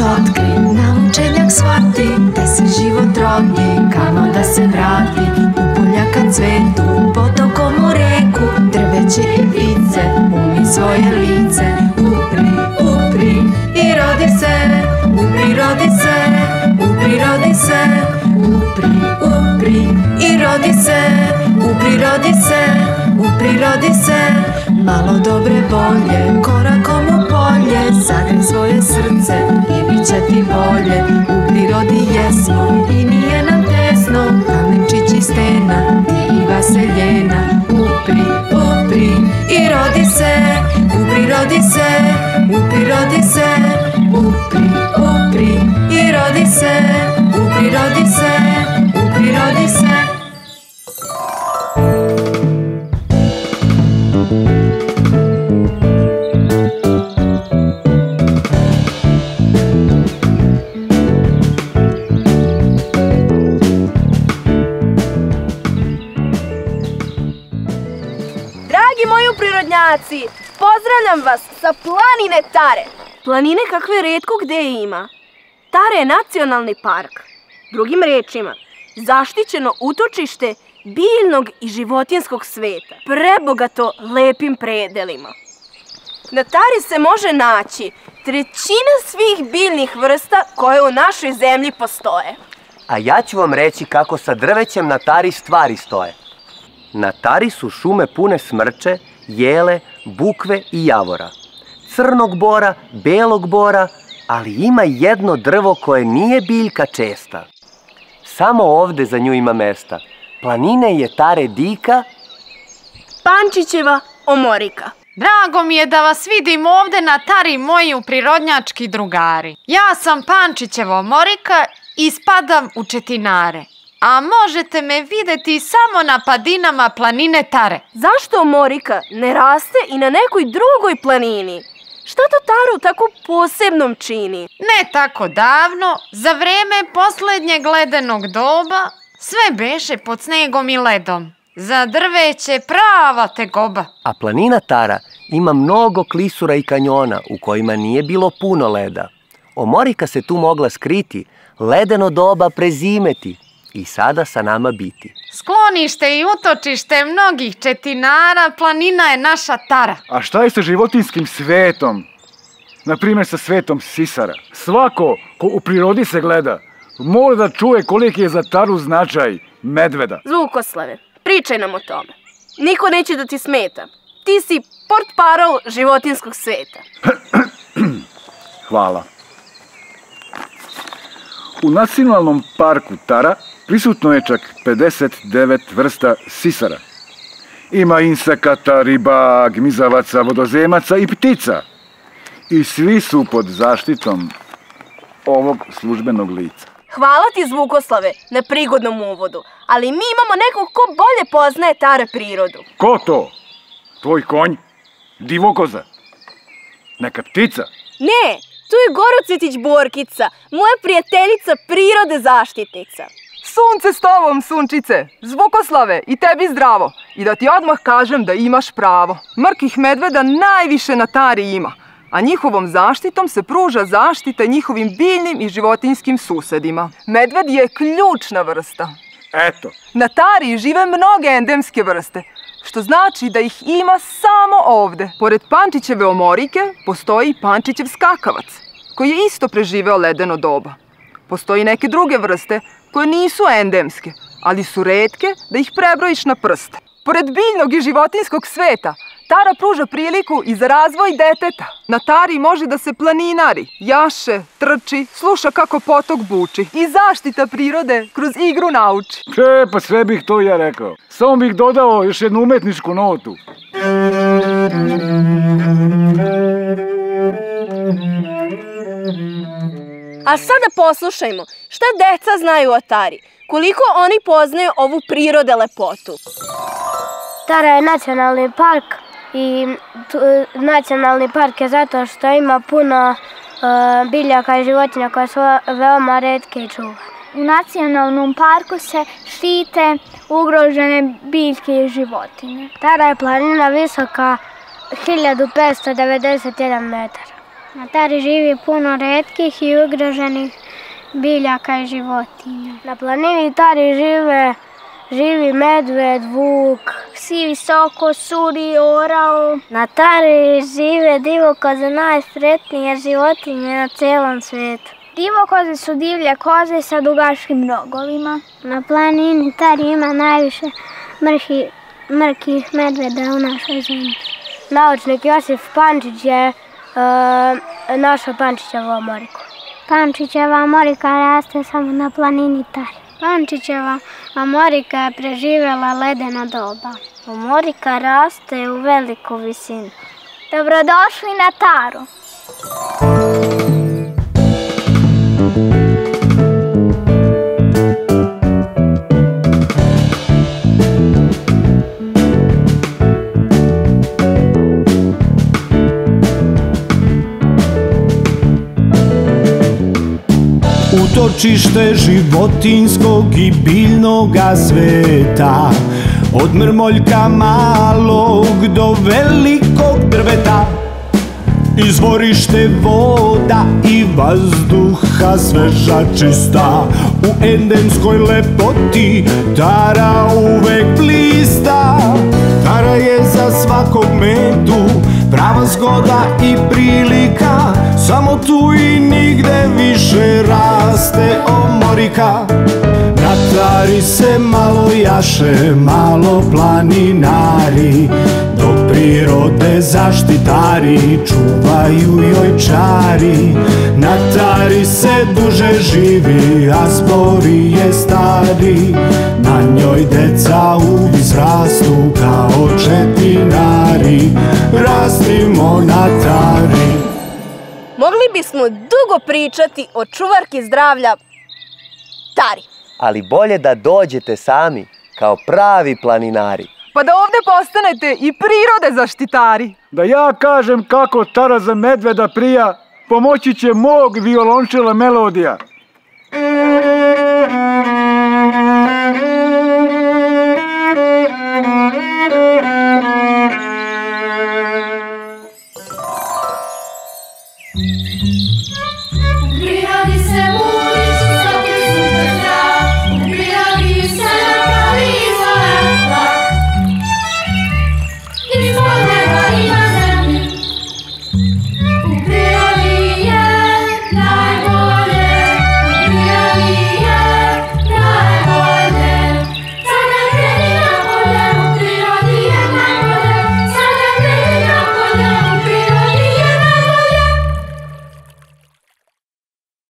Istraživač otkri, naučenjak shvati Da se život rodi, kamo da se vrati. U poljaka cvetu, potokom u reku Drveće i pice, umi svoje lice. Upri, upri i rodi se Upri, rodi se, upri, rodi se. Upri, upri i rodi se Upri, rodi se, upri, rodi se. Malo dobre volje, korakom u polje Zagri svoje srce i bit će ti bolje. U prirodi jesmo i nije nam tesno. Kamenčić i stena, ti i vaseljena. Upri, upri i rodi se U prirodi se, u prirodi se. Upri, upri i rodi se prirodnjaci, pozdravljam vas sa planine Tare. Planine kakve redko gde ima. Tare je nacionalni park. Drugim rečima, zaštićeno utočište biljnog i životinskog sveta, prebogato lepim predelima. Na Tari se može naći trećina svih biljnih vrsta koje u našoj zemlji postoje. A ja ću vam reći kako sa drvećem na tari stvari stoje. Na tari su šume pune smrče, jele, bukve i javora. Crnog bora, belog bora, ali ima jedno drvo koje nije biljka česta. Samo ovde za nju ima mesta. Planine je tare dika, Pančićeva omorika. Drago mi je da vas vidim ovde na tari moji prirodnjački drugari. Ja sam Pančićevo Morika i spadam u Četinare. A možete me videti samo na padinama planine Tare. Zašto omorika ne raste i na nekoj drugoj planini? Šta to Taru tako posebnom čini? Ne tako davno, za vreme poslednjeg ledenog doba, sve beše pod snegom i ledom. Za drveće prava tegoba. a planina Tara ima mnogo klisura i kanjona u kojima nije bilo puno leda. Omorika se tu mogla skriti, ledeno doba prezimeti i sada sa nama biti. Sklonište i utočište mnogih četinara, planina je naša Tara. A šta je sa životinskim svetom? Na primjer sa svetom sisara. Svako ko u prirodi se gleda, mora da čuje koliki je za taru značaj medveda. Zvukoslave, pričaj nam o tome. Niko neće da ti smeta. Ti si port parol životinskog sveta. Hvala. U nacionalnom parku Tara prisutno je čak 59 vrsta sisara. Ima insekata, riba, gmizavaca, vodozemaca i ptica. I svi su pod zaštitom ovog službenog lica. Hvala ti Zvukoslave na prigodnom uvodu, ali mi imamo nekog ko bolje poznaje Tara prirodu. Ko to? Tvoj konj? Divokoza? Neka ptica? Ne, tu je Gorocvetić Borkica, moja prijateljica prirode zaštitnica. Sunce s tobom, sunčice, zvukoslave i tebi zdravo. I da ti odmah kažem da imaš pravo. Mrkih medveda najviše na tari ima, a njihovom zaštitom se pruža zaštita njihovim biljnim i životinskim susedima. Medved je ključna vrsta. Eto, Na tari žive mnoge endemske vrste, što znači da ih ima samo ovde. Pored Pančićeve omorike postoji Pančićev skakavac, koji je isto preživeo ledeno doba. Postoji neke druge vrste koje nisu endemske, ali su redke da ih prebrojiš na prste. Pored biljnog i životinskog sveta, Tara pruža priliku i za razvoj deteta. Na Tari može da se planinari, jaše, trči, sluša kako potok buči i zaštita prirode kroz igru nauči. e, pa sve bih to ja rekao. Samo bih dodao još jednu umetničku notu. A sada poslušajmo šta deca znaju o Tari, koliko oni poznaju ovu prirode lepotu. Tara je nacionalni park i nacionalni park je zato što ima puno e, biljaka i životinja koje su veoma redke i čuvane. U nacionalnom parku se štite ugrožene biljke i životinje. Tara je planina visoka 1591 metar. Na Tari živi puno redkih i ugroženih biljaka i životinja. Na planini Tari žive živi medved, vuk, Sivi soko, suri, orao. Na Tari žive divokoze najspretnije životinje na celom svetu. Divokoze su divlje koze sa dugačkim rogovima. Na planini Tari ima najviše mrhi, mrkih medveda u našoj zemlji. Naučnik Josif Pančić je e, našao Pančićevu omoriku. Pančićeva omorika raste samo na planini Tari. Pančićeva omorika je preživjela ledeno doba. Omorika raste u veliku visinu. Dobrodošli na Taru. Utočište životinskog i biljnoga sveta. Od mrmoljka malog do velikog drveta. Izvorište voda i vazduha sveža čista. U endemskoj lepoti Tara uvek blista. Tara je za svakog metu Prava zgoda i prilika Samo tu i nigde više raste omorika. Na Tari se malo jaše, malo planinari. Do prirode zaštitari čuvaju joj čari. Na Tari se duže živi, a spori je stari. Na njoj deca uvis rastu kao četinari. Rastimo na Tari Mogli bismo dugo pričati o čuvarki zdravlja Tari. Ali bolje da dođete sami, kao pravi planinari. Pa da ovdje postanete i prirode zaštitari. Da ja kažem kako Tara za medveda prija, pomoći će mog violončela melodija.